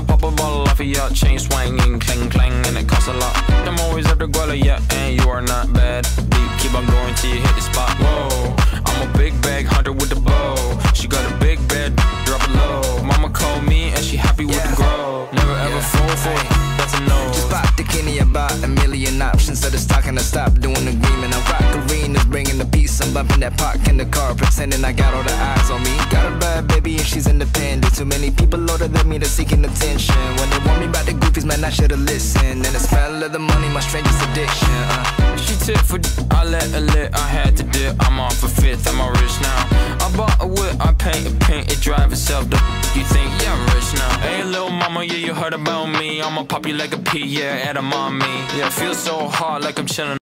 A bottle off of ya. Chain swinging, clang clang, and it costs a lot. I'm always after Guala, yeah, and you are not bad. Deep, keep on going till you hit the spot. Whoa, I'm a big bag hunter with the bow. She got a big bed, drop it low. Mama called me and she happy with the grow. Never ever fall for it, that's a no. Just pop the Kenny about a million options. So just talking to stop doing the agreement. I rock arenas, bringing the peace. I'm bumping that park in the car, pretending I got all the eyes on me. Got a bad baby and she's independent. Too many people older than me, they're seeking attention. When they want me about the goofies, man, I should've listened. And the smell of the money, my strangest addiction. Uh. She tip for I let her lit, I had to dip. I'm off a fifth, I'm all rich now. I bought a whip, I paint a paint, it drive itself. The you think, yeah, I'm rich now. Hey, little mama, yeah, you heard about me. I'ma pop you like a pea, yeah, at a mommy. Yeah, feel so hot like I'm chilling.